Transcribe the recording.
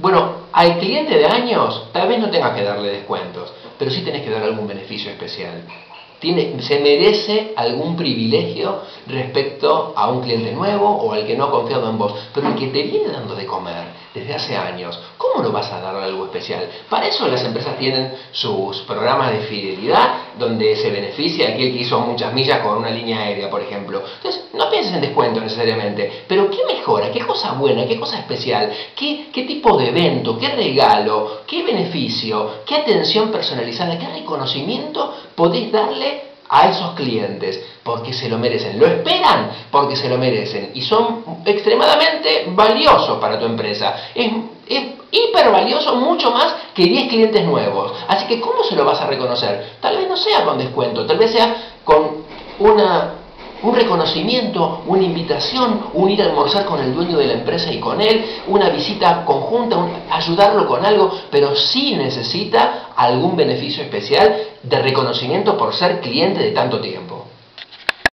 Bueno, al cliente de años tal vez no tengas que darle descuentos, pero sí tenés que dar algún beneficio especial. Tiene, se merece algún privilegio respecto a un cliente nuevo o al que no ha confiado en vos, pero el que te viene dando de comer desde hace años, ¿cómo no vas a darle algo especial? Para eso las empresas tienen sus programas de fidelidad donde se beneficia aquel que hizo muchas millas con una línea aérea, por ejemplo. Entonces, no pienses en descuento necesariamente, pero ¿qué mejora? ¿Qué cosa buena? ¿Qué cosa especial? ¿Qué, qué tipo de evento? ¿Qué regalo? ¿Qué beneficio? ¿Qué atención personalizada? ¿Qué reconocimiento podés darle a esos clientes porque se lo merecen. Lo esperan porque se lo merecen y son extremadamente valiosos para tu empresa. Es, hiper valioso, mucho más que 10 clientes nuevos. Así que, ¿cómo se lo vas a reconocer? No sea con descuento, tal vez sea con una un reconocimiento, una invitación, un ir a almorzar con el dueño de la empresa y con él, una visita conjunta, ayudarlo con algo, pero sí necesita algún beneficio especial de reconocimiento por ser cliente de tanto tiempo.